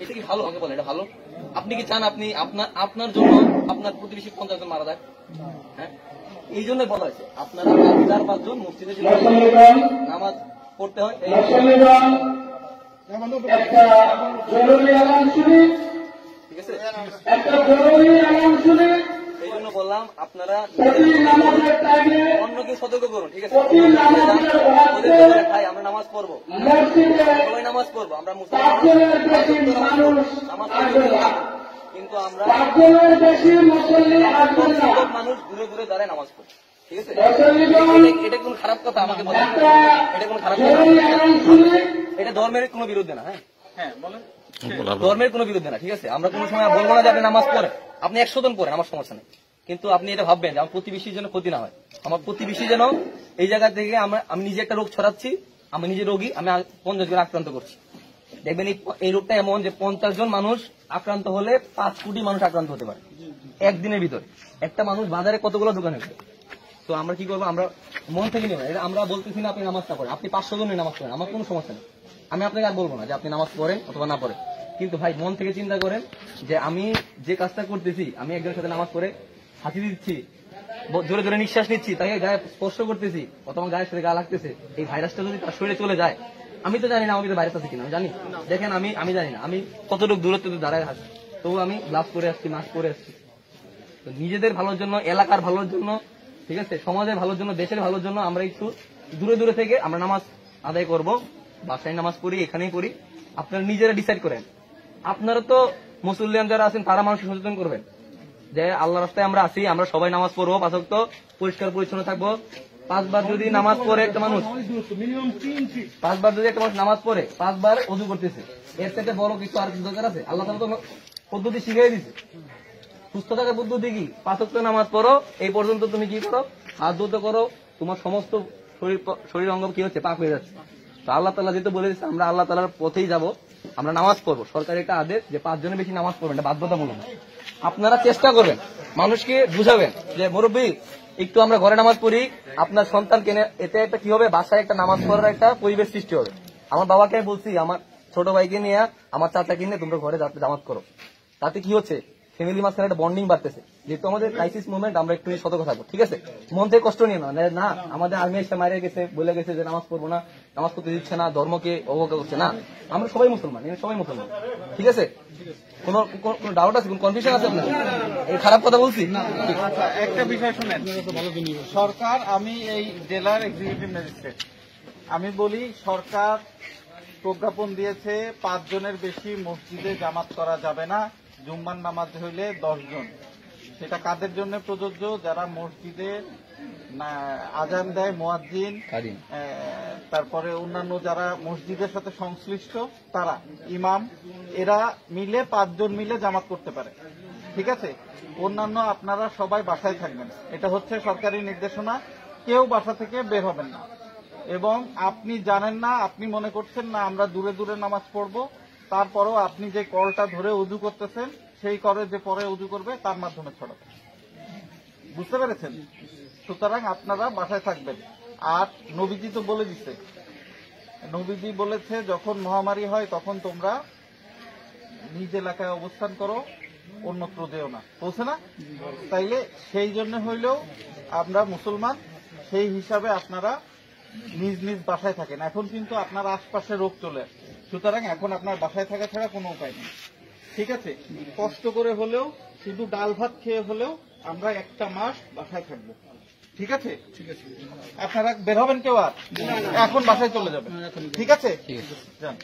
এটা কি ভালো? আমাকে বলেন এটা ভালো? আপনি কি চান আপনি আপনার আপনার জন্য আপনার প্রতিবেশী পঞ্চাশ জন মারা যায়? হ্যাঁ? এই জন্য বলা হয়েছে আপনারা চার পাঁচজন মসজিদে নামাজ পড়তে হয় ঠিক আছে? এই জন্য বললাম আপনারা অন্যকে সতর্ক করুন ঠিক আছে? বলে, আমরা নামাজ পড়ব। নামাজ পড়ব আমরা মুসলমান পাঁচজনের বেশি মানুষ নামাজ আসবে পড়ব। না। কিন্তু আমরা পাঁচজনের বেশি মুসল্লি আসবেন না। সব মানুষ দূরে দূরে দাঁড়ায় নামাজ পড়ে। ঠিক আছে? এটা- এটা কোন খারাপ কথা আমাকে বলেন এটা কোন খারাপ কথা। জরুরি আলান শুনি এটা ধর্মের কোনো বিরুদ্ধে না হ্যাঁ? হ্যাঁ বলেন। ধর্মের কোনো বিরুদ্ধে না ঠিক আছে? আমরা কোনো সময় বলব না যে আপনি নামাজ পড়েন। আপনি একশো জন পড়েন আমার সমস্যা নেই। কিন্তু আপনি এটা ভাববেন যে আমার প্রতিবেশীর জন্য ক্ষতি না হয়। আমার প্রতিবেশী যেন এই জায়গা থেকে আমরা আমি নিজে একটা রোগ ছড়াচ্ছি আমি নিজে রোগী আমি পঞ্চাশ জন আক্রান্ত করছি। দেখবেন এই রোগটা এমন যে পঞ্চাশ জন মানুষ আক্রান্ত হলে পাঁচ কোটি মানুষ আক্রান্ত হতে পারে। একদিনের ভিতরে। একটা মানুষ বাজারে কতগুলো দোকান হয়েছে তো আমরা কি করব? আমরা মন থেকে নেব। আমরা বলতেছি না আপনি নামাজটা পড়েন। আপনি পাঁচশো জনের নামাজ পড়েন। আমার কোনো সমস্যা নেই। আমি আপনাকে আর বলব না যে আপনি নামাজ পড়েন অথবা না পড়েন। কিন্তু ভাই মন থেকে চিন্তা করেন যে আমি যে কাজটা করতেছি আমি একজনের সাথে নামাজ পড়ে হাতি দিচ্ছি জোরে জোরে নিঃশ্বাস নিচ্ছি, তাকে গায়ে স্পর্শ করতেছি। অথবা গায়ের সাথে গা লাগতেছে। এই ভাইরাসটা যদি তার শরীরে চলে যায়, আমি তো জানি না আমার ভিতরে ভাইরাস আছে কিনা, আমি জানি। দেখেন আমি আমি জানি না। আমি কতটুকু দূরত্ব দাঁড়ায় আছি, তবু আমি গ্লাভস পরে আসছি মাস্ক পরে আসছি। তো নিজেদের ভালোর জন্য, এলাকার ভালোর জন্য, ঠিক আছে, সমাজের ভালোর জন্য, দেশের ভালোর জন্য আমরা একটু দূরে দূরে থেকে আমরা নামাজ আদায় করব, বাসায় নামাজ পড়ি, এখানেই পড়ি। আপনারা নিজেরা ডিসাইড করেন। আপনারা তো মুসলিম যারা আছেন, তারা মানুষ সচেতন করবেন। যে আল্লাহ রাস্তায় আমরা আছি, আমরা সবাই নামাজ পড়ব পাঁচক পরিষ্কার পরিচ্ছন্ন থাকব। পাঁচবার যদি নামাজ পড়ে একটা মানুষ, পাঁচবার যদি একটা মানুষ নামাজ পড়ে, পাঁচবার অজু করতেছে। এর থেকে বড় কিছু আর দরকার আছে? আল্লাহ তালা তো পদ্ধতি শিখিয়ে দিছে। সুস্থ থাকার পদ্ধতি কি? পাঁচক নামাজ পড়ো, এই পর্যন্ত তুমি কি করো? হাত ধুতে করো, তোমার সমস্ত শরীর শরীর অঙ্গ কি হচ্ছে? পাক হয়ে যাচ্ছে। তো আল্লাহ তালা যেহেতু বলে দিচ্ছে আমরা আল্লাহ তালার পথেই যাব। আমরা নামাজ পড়ব। সরকারি একটা আদেশ যে পাঁচ জনের বেশি নামাজ পড়বেন, এটা বাধ্যতামূলক। আপনারা চেষ্টা করবেন, মানুষকে বুঝাবেন যে, মুরব্বী, একটু আমরা ঘরে নামাজ পড়ি, আপনার সন্তান কেনে, এতে একটা কি হবে? বাসায় একটা নামাজ পড়ার একটা পরিবেশ সৃষ্টি হবে। আমার বাবাকে বলছি, আমার ছোট ভাইকে নিয়ে, আমার চাচাকে নিয়ে তোমরা ঘরে জামাত করো। তাতে কি হচ্ছে? ফ্যামিলি মাঝখানে একটা বন্ডিং বাড়তেছে। যেহেতু আমাদের ক্রাইসিস মুভমেন্ট আমরা একটু সতর্ক থাকব, ঠিক আছে? মন থেকে কষ্ট নিয়ে না। না, আমাদের আর্মি এসে মারে গেছে, বলে গেছে যে নামাজ পড়ব না, নামাজ পড়তে দিচ্ছে না, ধর্মকে অবজ্ঞা করছে না। আমরা সবাই মুসলমান সবাই মুসলমান, ঠিক আছে? কোন কোন ডাউট আছে? কোন কনফিউশন আছে আপনার? খারাপ কথা বলছি? আচ্ছা একটা বিষয় শুনেন। সরকার, আমি এই জেলার এক্সিকিউটিভ ম্যাজিস্ট্রেট আমি বলি, সরকার প্রজ্ঞাপন দিয়েছে পাঁচ জনের বেশি মসজিদে জামাত করা যাবে না। জুম্মার নামাজ হইলে দশ জন সেটা কাদের জন্য প্রযোজ্য? যারা মসজিদে আজান দেয় মোয়াজ্জিন তারপরে অন্যান্য যারা মসজিদের সাথে সংশ্লিষ্ট তারা ইমাম এরা মিলে পাঁচজন মিলে জামাত করতে পারে। ঠিক আছে? অন্যান্য আপনারা সবাই বাসায় থাকবেন। এটা হচ্ছে সরকারি নির্দেশনা। কেউ বাসা থেকে বের হবেন না। এবং আপনি জানেন না আপনি মনে করছেন না আমরা দূরে দূরে নামাজ পড়ব। তারপরেও আপনি যে কলটা ধরে উজু করতেছেন, সেই করে যে পরে উজু করবে, তার মাধ্যমে ছড়াবে। বুঝতে পেরেছেন? সুতরাং আপনারা বাসায় থাকবেন। আর নবীজি তো বলে দিছে। নবীজি বলেছে, যখন মহামারী হয়, তখন তোমরা নিজ এলাকায় অবস্থান করো, অন্যত্র যেও না। বলছে না? তাইলে সেই জন্য হইলেও আমরা মুসলমান, সেই হিসাবে আপনারা নিজ নিজ বাসায় থাকেন। এখন কিন্তু আপনার আশপাশে রোগ চলে আসছে। সুতরাং এখন আপনার বাসায় থাকা ছাড়া কোনো উপায় নেই। ঠিক আছে? কষ্ট করে হলেও শুধু ডাল ভাত খেয়ে হলেও আমরা একটা মাস বাসায় থাকব। ঠিক আছে? ঠিক আছে। আপনারা বের হবেন কেউ আর? এখন বাসায় চলে যাবেন। ঠিক আছে। যান।